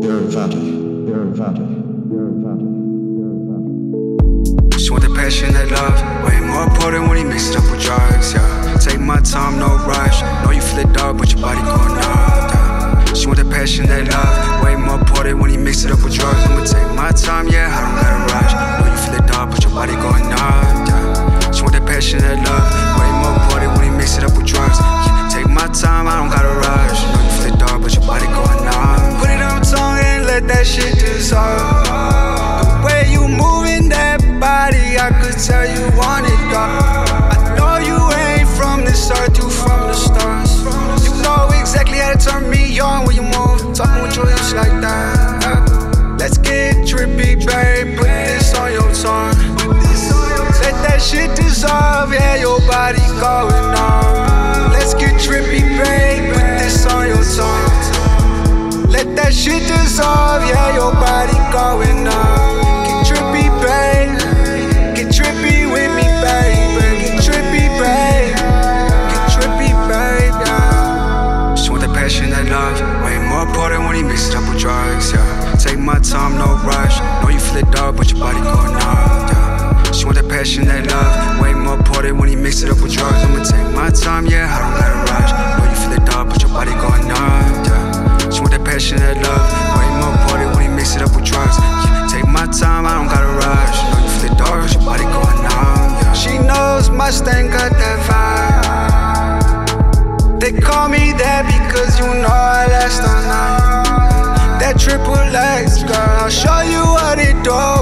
She want that passion, that love, way more important when he mixed up with drugs, yeah. Take my time, no rush. Know you feel it dark, but your body going up. Yeah. She want that passion, that love, way more important when he mixed it up with drugs. I'ma take my time, yeah. I don't let him rush. Know you feel it dog, but your body going that shit dissolve. The way you moving that body, I could tell you want it, time, no rush. Know you flipped up, but your body going numb. Yeah. She want that passion, that love. Way more party when he mix it up with drugs. I'ma take my time, yeah, I don't gotta rush. Know you flipped up, but your body going numb. Yeah. She want that passion, that love. Way more party when he mix it up with drugs. Yeah. Take my time, I don't gotta rush. Know you flipped up, but your body going numb. Yeah. She knows Mustang got that vibe. They call me that because you know I last all night. That triple X show you what it does.